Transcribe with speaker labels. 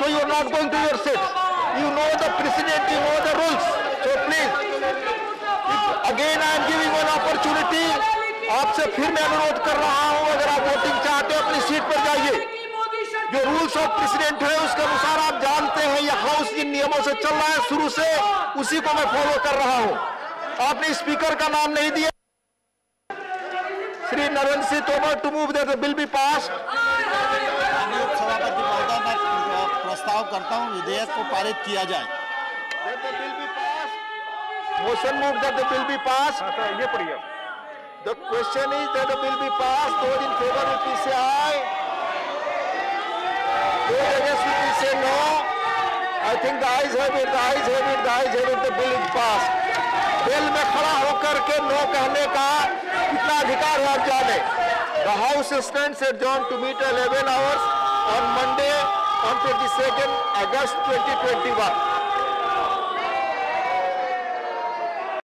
Speaker 1: so you are not going to your seat. You know the precedent, you know the rules. So please, again I am giving one opportunity. आपसे फिर मैं अनुरोध कर रहा हूँ अगर आप वोटिंग चाहते हैं अपनी सीट पर जाइए जो रूल्स ऑफ़ प्रेसिडेंट है उसके अनुसार आप जानते हैं यह हाउस जिन नियमों से चल रहा है शुरू से उसी को मैं फॉलो कर रहा हूँ आपने स्पीकर का नाम नहीं दिया Shri Narendra Singh Tomar to move that the bill be pass
Speaker 2: चाहता हूँ विधेयक को पारित किया जाए।
Speaker 1: Motion move the bill be pass
Speaker 3: ये
Speaker 1: the question is the bill be pass those in favour UP से आए दो अगेंस्ट यूपी से no I think the ayes have it the ayes have it the ayes have it the bill is pass bill में खड़ा होकर के no कहने का कितना अधिकार है आप जाने। द हाउस स्टैंड से John to meet at eleven hours 22nd August 2021